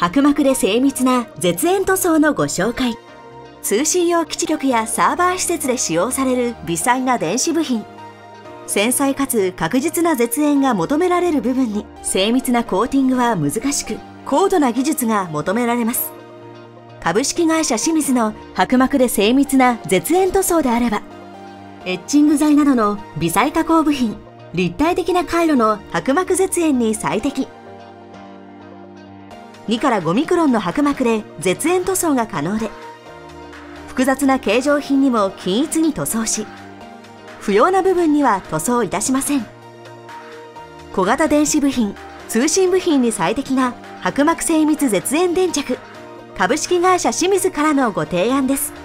薄膜で精密な絶縁塗装のご紹介。通信用基地局やサーバー施設で使用される微細な電子部品。繊細かつ確実な絶縁が求められる部分に精密なコーティングは難しく、高度な技術が求められます。株式会社清水の薄膜で精密な絶縁塗装であれば、エッチング剤などの微細加工部品、立体的な回路の薄膜絶縁に最適。2から5ミクロンの薄膜で絶縁塗装が可能で、複雑な形状品にも均一に塗装し、不要な部分には塗装いたしません。小型電子部品、通信部品に最適な薄膜精密絶縁電着、株式会社清水からのご提案です。